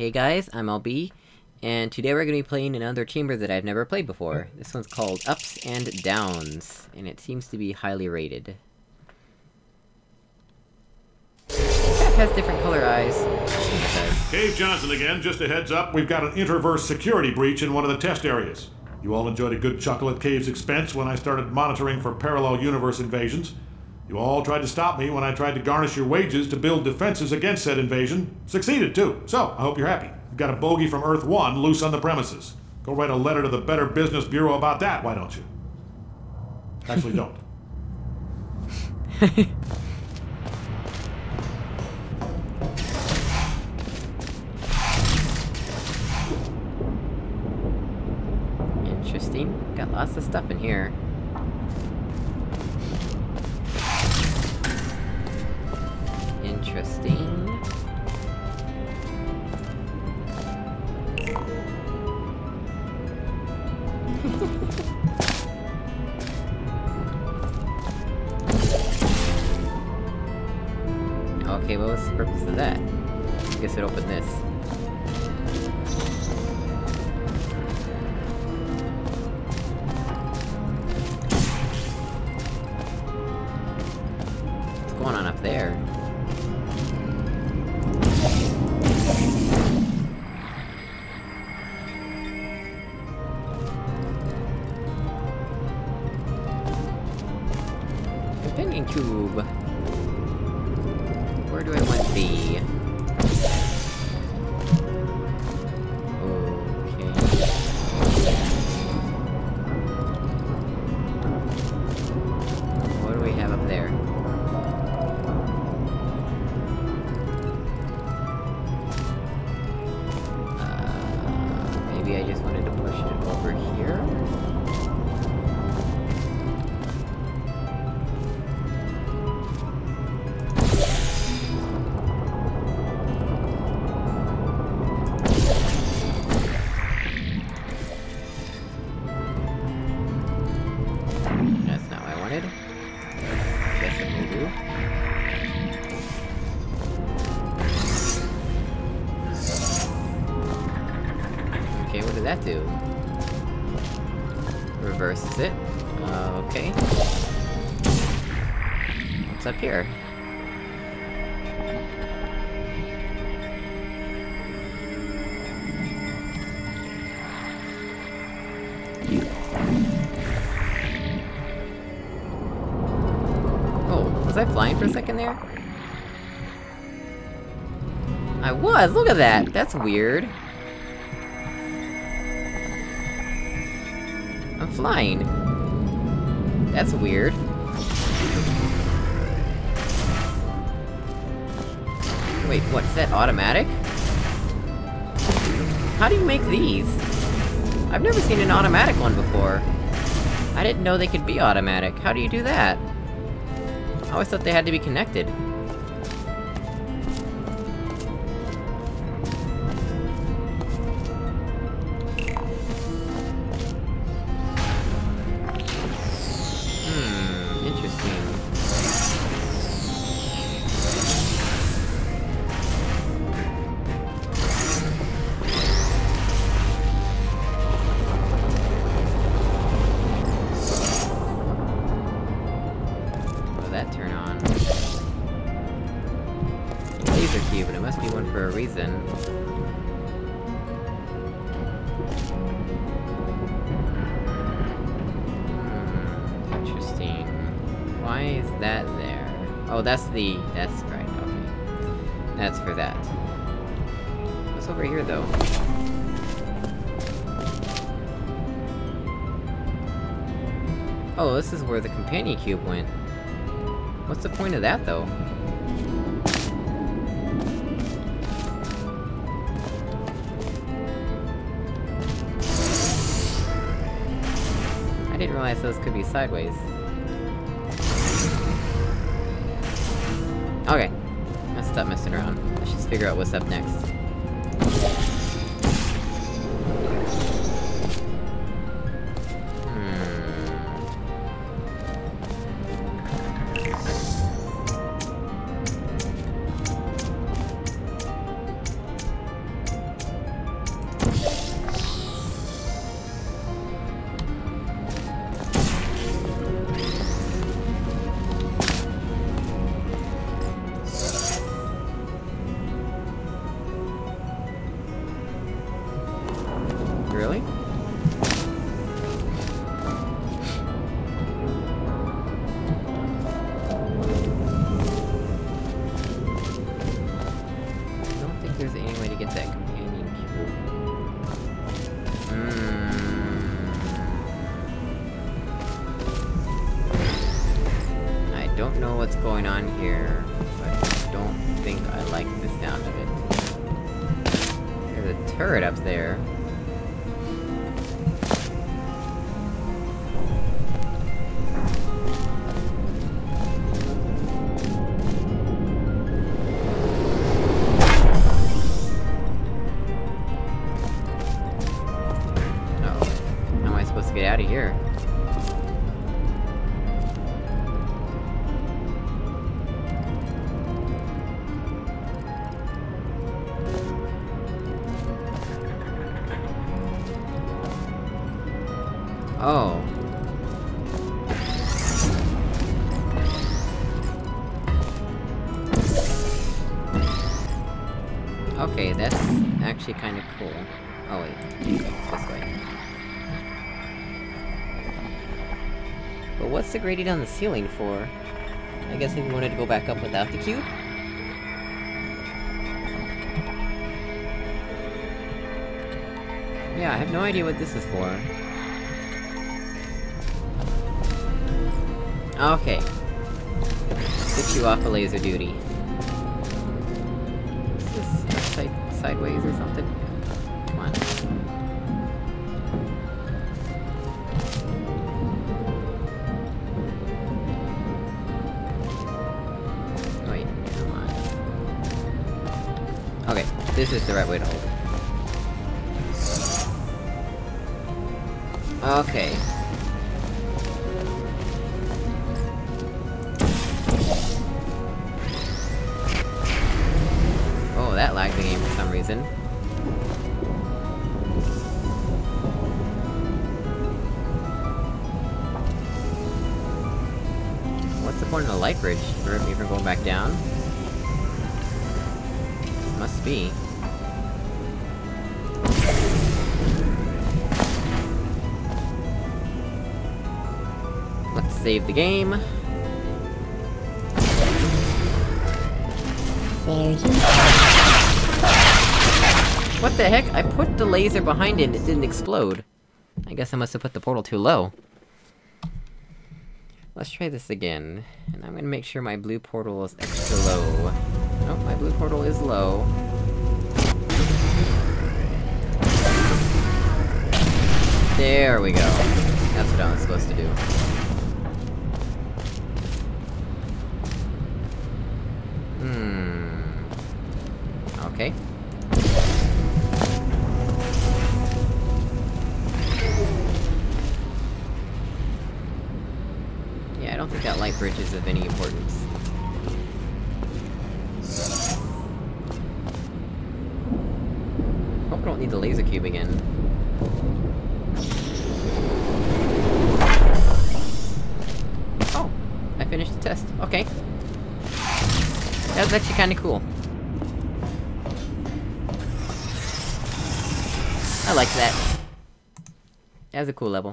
Hey guys, I'm LB, and today we're gonna be playing another chamber that I've never played before. This one's called Ups and Downs, and it seems to be highly rated. It has different color eyes. Cave Johnson again, just a heads up, we've got an interverse security breach in one of the test areas. You all enjoyed a good chuckle at Cave's expense when I started monitoring for parallel universe invasions. You all tried to stop me when I tried to garnish your wages to build defenses against said invasion. Succeeded, too. So, I hope you're happy. You've got a bogey from Earth 1 loose on the premises. Go write a letter to the Better Business Bureau about that, why don't you? Actually, don't. Interesting. Got lots of stuff in here. Interesting. okay, what was the purpose of that? I guess it opened this. What's going on up there? Where do I want thee? Okay. What do we have up there? Uh, maybe I just wanted to push it over here? Reverses it. Okay. What's up here? Oh, was I flying for a second there? I was! Look at that! That's weird. Flying. That's weird. Wait, what, is that automatic? How do you make these? I've never seen an automatic one before. I didn't know they could be automatic. How do you do that? I always thought they had to be connected. It must be one for a reason. Hmm, interesting. Why is that there? Oh, that's the... that's right, okay. That's for that. What's over here, though? Oh, this is where the companion cube went. What's the point of that, though? Didn't realize those could be sideways. Okay. Let's stop messing around. Let's just figure out what's up next. Going on here, but I don't think I like the sound of it. There's a turret up there. Oh. Okay, that's actually kinda cool. Oh wait, this way. But what's the gradient on the ceiling for? I guess you wanted to go back up without the cube? Yeah, I have no idea what this is for. Okay. Get you off of laser duty. Is this side sideways or something? Come on. Oh, wait, come on. Okay, this is the right way to hold it. Okay. Bridge? Me from going back down? Must be. Let's save the game. There you What the heck? I put the laser behind it and it didn't explode. I guess I must have put the portal too low. Let's try this again. And I'm gonna make sure my blue portal is extra low. Oh, my blue portal is low. There we go. That's what I was supposed to do. Hmm... don't think that light bridge is of any importance. Hope I don't need the laser cube again. Oh! I finished the test. Okay. That was actually kinda cool. I like that. That was a cool level.